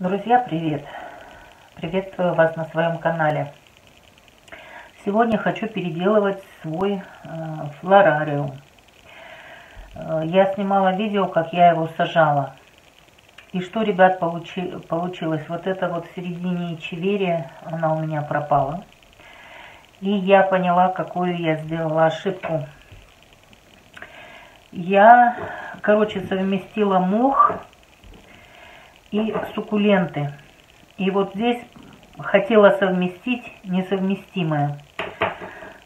Друзья, привет! Приветствую вас на своем канале. Сегодня хочу переделывать свой э, флорариум. Э, я снимала видео, как я его сажала. И что, ребят, получи, получилось? Вот это вот в середине чеверия, она у меня пропала. И я поняла, какую я сделала ошибку. Я, короче, совместила мох и суккуленты. И вот здесь хотела совместить несовместимое.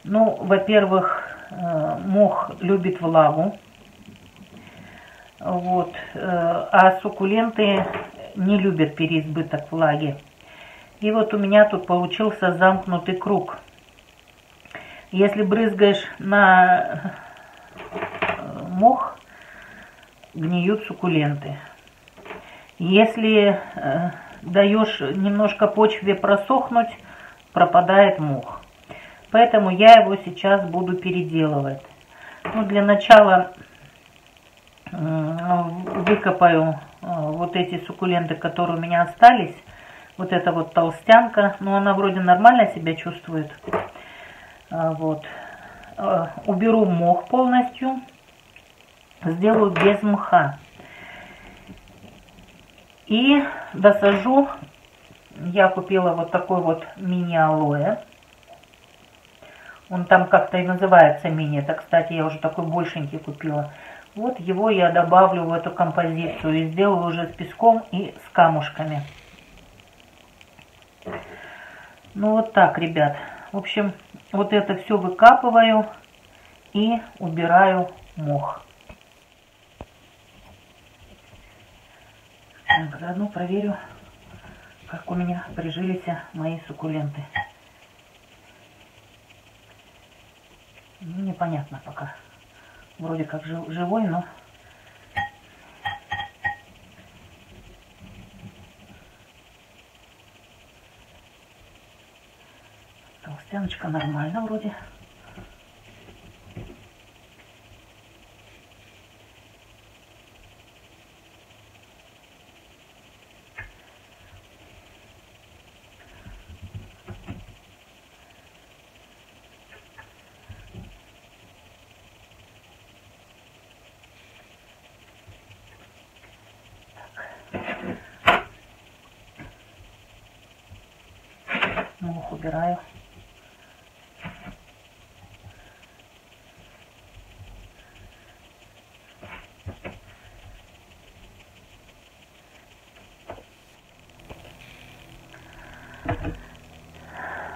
Ну, во-первых, э, мох любит влагу. Вот. Э, а суккуленты не любят переизбыток влаги. И вот у меня тут получился замкнутый круг. Если брызгаешь на э, мох, гниют суккуленты. Если э, даешь немножко почве просохнуть, пропадает мох. Поэтому я его сейчас буду переделывать. Ну, для начала э, выкопаю э, вот эти суккуленты, которые у меня остались. Вот эта вот толстянка, но она вроде нормально себя чувствует. Э, вот. Э, уберу мох полностью. Сделаю без мха. И досажу, я купила вот такой вот мини-алоэ. Он там как-то и называется мини. Это, кстати, я уже такой большенький купила. Вот его я добавлю в эту композицию и сделаю уже с песком и с камушками. Ну вот так, ребят. В общем, вот это все выкапываю и убираю мох. Заодно проверю, как у меня прижились мои суккуленты. Ну, непонятно пока. Вроде как живой, но... Толстяночка нормально вроде. Мох убираю.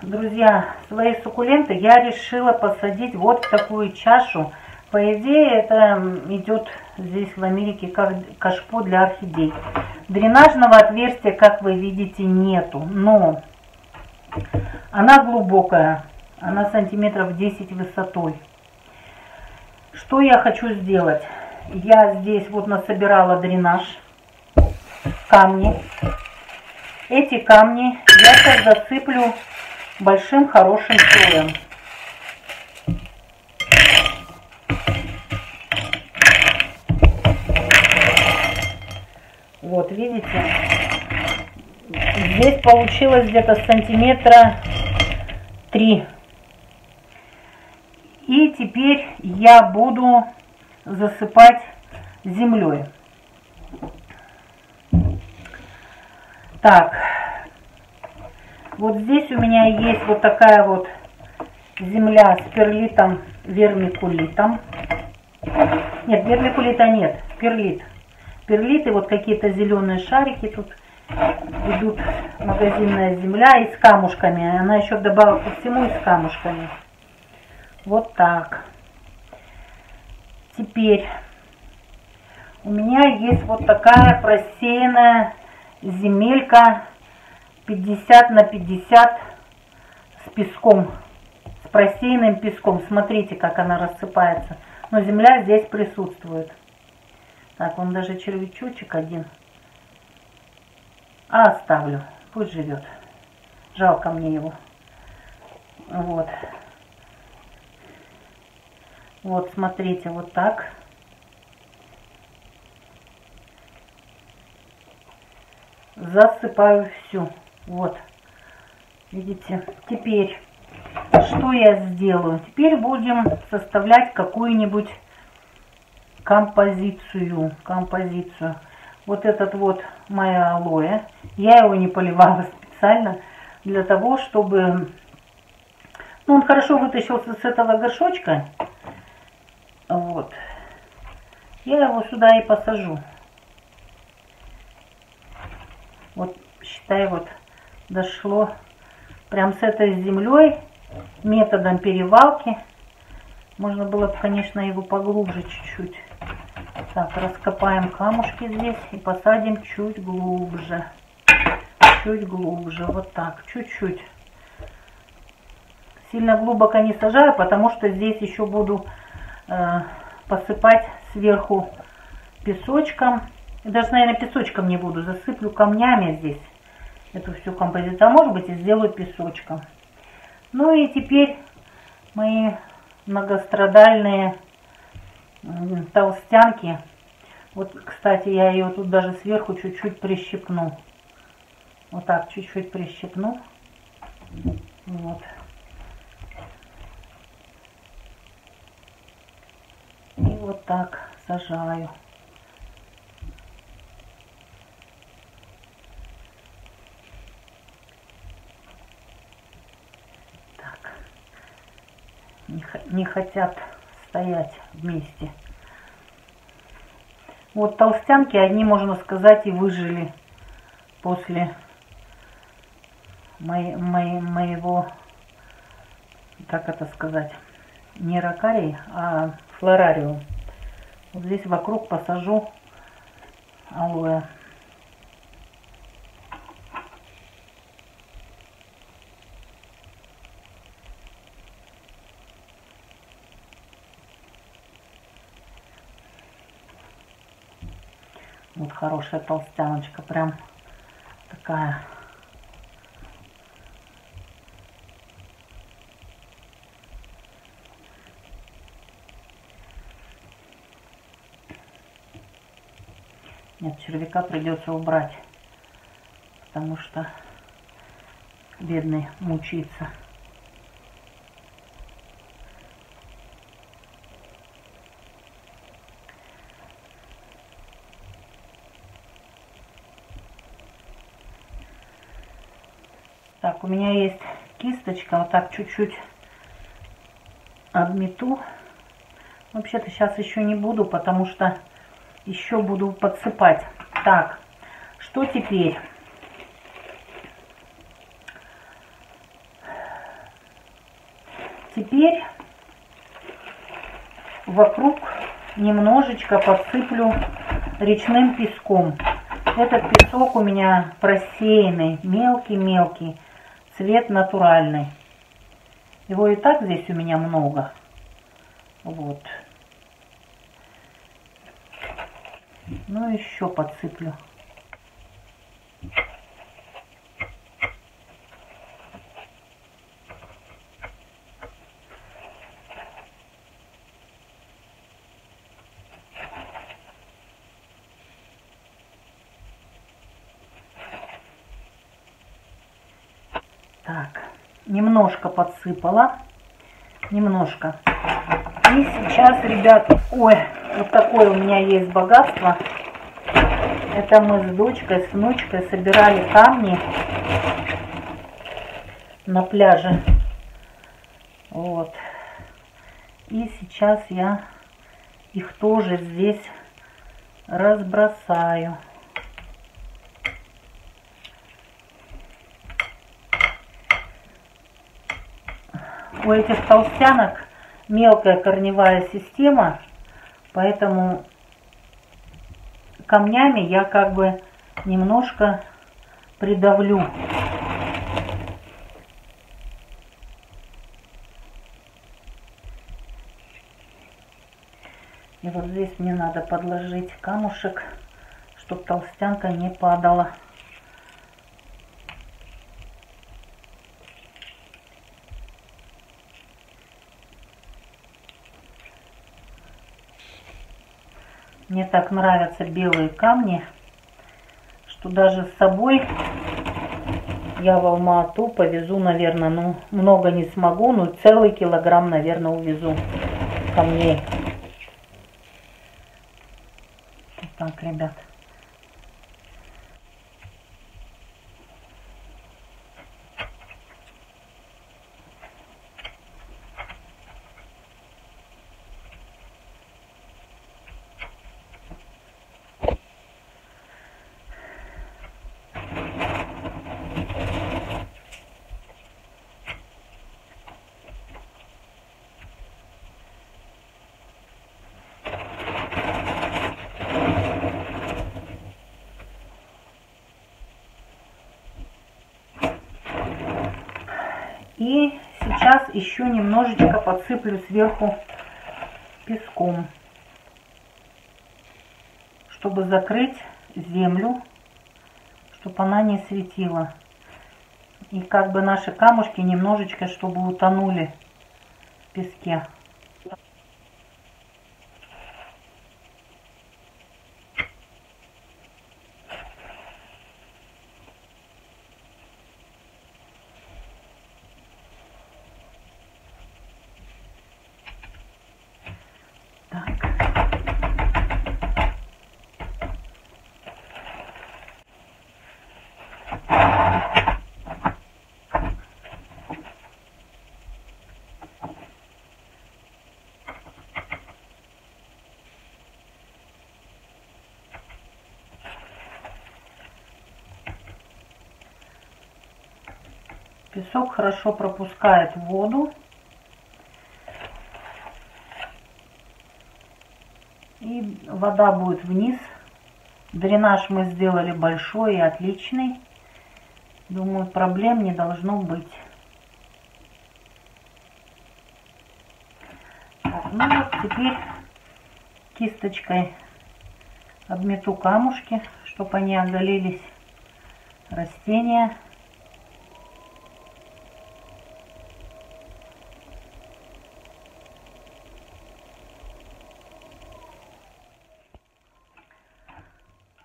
Друзья, свои суккуленты я решила посадить вот в такую чашу. По идее, это идет здесь в Америке как кашпо для орхидей. Дренажного отверстия, как вы видите, нету. Но она глубокая, она сантиметров 10 высотой. Что я хочу сделать? Я здесь вот насобирала дренаж, камни. Эти камни я сейчас засыплю большим хорошим слоем. Вот, видите? Здесь получилось где-то сантиметра 3. И теперь я буду засыпать землей. Так, вот здесь у меня есть вот такая вот земля с перлитом, вермикулитом. Нет, вермикулита нет, перлит. Перлиты, вот какие-то зеленые шарики тут идут магазинная земля и с камушками. Она еще добавила ко всему и с камушками. Вот так. Теперь у меня есть вот такая просеянная земелька 50 на 50 с песком, с просеянным песком. Смотрите, как она рассыпается. Но земля здесь присутствует. Так, он даже червячочек один а оставлю, пусть живет. Жалко мне его. Вот. Вот, смотрите, вот так. засыпаю всю. Вот. Видите? Теперь, что я сделаю? Теперь будем составлять какую-нибудь композицию. Композицию. Вот этот вот моя алоэ. Я его не поливала специально для того, чтобы... Ну, он хорошо вытащился с этого горшочка. Вот. Я его сюда и посажу. Вот, считай, вот дошло прям с этой землей методом перевалки. Можно было бы, конечно, его поглубже чуть-чуть. Так, раскопаем камушки здесь и посадим чуть глубже. Чуть глубже, вот так, чуть-чуть. Сильно глубоко не сажаю, потому что здесь еще буду э, посыпать сверху песочком. Даже, наверное, песочком не буду, засыплю камнями здесь эту всю композицию. А может быть и сделаю песочком. Ну и теперь мои многострадальные толстянки. Вот, кстати, я ее тут даже сверху чуть-чуть прищипну. Вот так, чуть-чуть прищипну. Вот. И вот так сажаю. Так. Не, не хотят стоять вместе. Вот толстянки, они, можно сказать, и выжили после моей, моей, моего, как это сказать, не ракарий, а флорариум. Вот здесь вокруг посажу алоэ. Вот хорошая толстяночка, прям такая. Нет, червяка придется убрать, потому что бедный мучится. Так, у меня есть кисточка, вот так чуть-чуть обмету. Вообще-то сейчас еще не буду, потому что еще буду подсыпать. Так, что теперь? Теперь вокруг немножечко подсыплю речным песком. Этот песок у меня просеянный, мелкий-мелкий цвет натуральный. Его и так здесь у меня много. Вот. Ну, еще подсыплю. Так, немножко подсыпала. Немножко. И сейчас, ребят, ой, вот такое у меня есть богатство. Это мы с дочкой, с внучкой собирали камни на пляже. Вот. И сейчас я их тоже здесь разбросаю. у этих толстянок мелкая корневая система, поэтому камнями я как бы немножко придавлю. И вот здесь мне надо подложить камушек, чтобы толстянка не падала. Мне так нравятся белые камни, что даже с собой я в Алма-Ату повезу, наверное, ну, много не смогу, но целый килограмм, наверное, увезу камней. Так, ребят. И сейчас еще немножечко подсыплю сверху песком, чтобы закрыть землю, чтобы она не светила. И как бы наши камушки немножечко, чтобы утонули в песке. Песок хорошо пропускает воду. И вода будет вниз. Дренаж мы сделали большой и отличный. Думаю, проблем не должно быть. Так, ну вот теперь кисточкой обмету камушки, чтобы они оголились растения.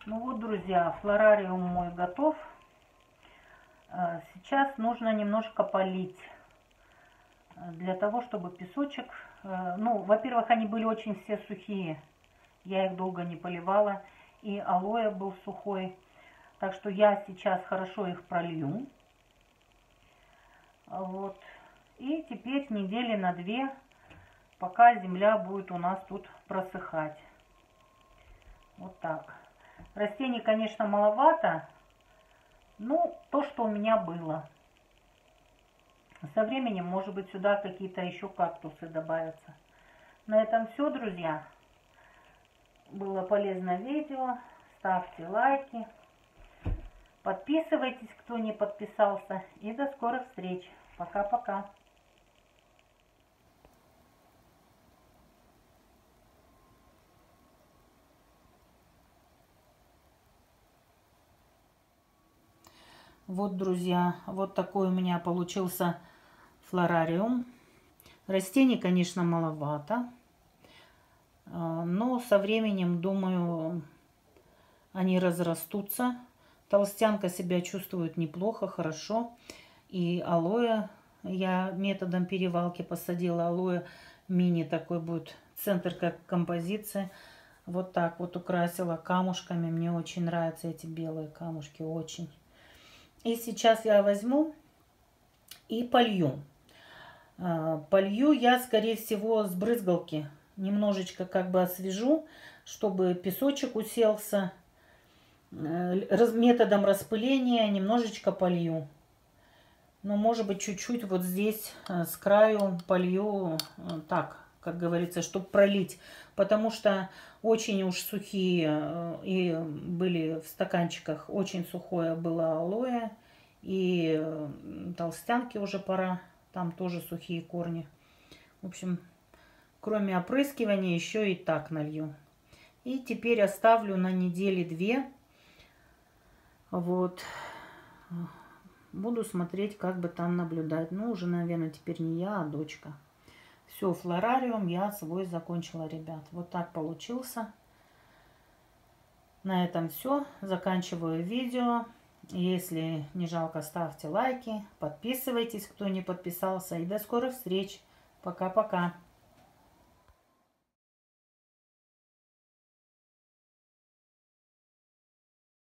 Ну вот, друзья, флорариум мой готов. А, сейчас нужно немножко полить а, для того, чтобы песочек... А, ну, во-первых, они были очень все сухие. Я их долго не поливала. И алоэ был сухой. Так что я сейчас хорошо их пролью. Вот. И теперь недели на две, пока земля будет у нас тут просыхать. Вот так. Растений, конечно, маловато. Ну, то, что у меня было. Со временем, может быть, сюда какие-то еще кактусы добавятся. На этом все, друзья. Было полезное видео. Ставьте лайки. Подписывайтесь, кто не подписался. И до скорых встреч. Пока-пока. Вот, друзья, вот такой у меня получился флорариум. Растений, конечно, маловато. А, но со временем, думаю, они разрастутся. Толстянка себя чувствует неплохо, хорошо. И алоэ я методом перевалки посадила. Алоэ мини такой будет. Центр как композиция. Вот так вот украсила камушками. Мне очень нравятся эти белые камушки, очень. И сейчас я возьму и полью. А, полью я, скорее всего, с брызгалки. Немножечко как бы освежу, чтобы песочек уселся. Э, методом распыления немножечко полью. Но, может быть, чуть-чуть вот здесь э, с краю полью э, так, как говорится, чтобы пролить. Потому что очень уж сухие э, и были в стаканчиках, очень сухое было алоэ. И толстянки уже пора, там тоже сухие корни. В общем, кроме опрыскивания, еще и так налью. И теперь оставлю на недели две. Вот. Буду смотреть, как бы там наблюдать. Ну, уже, наверное, теперь не я, а дочка. Все, флорариум я свой закончила, ребят. Вот так получился. На этом все. Заканчиваю видео. Если не жалко, ставьте лайки, подписывайтесь, кто не подписался. И до скорых встреч. Пока-пока.